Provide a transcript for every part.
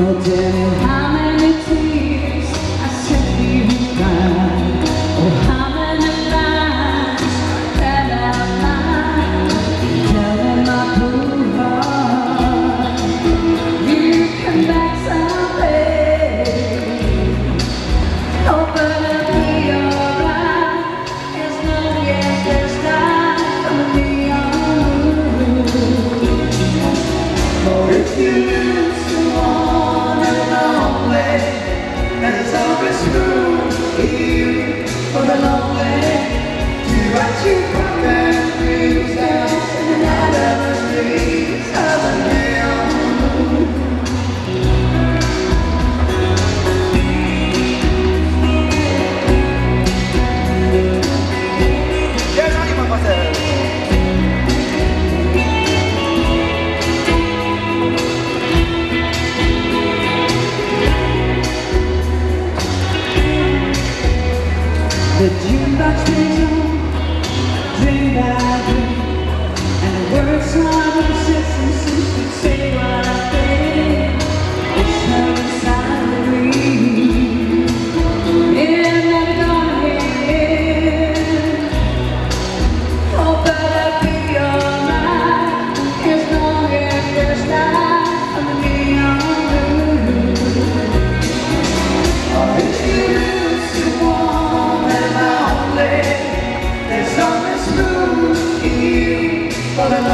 no telling how many The jukebox station, dream and a word.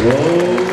Whoa.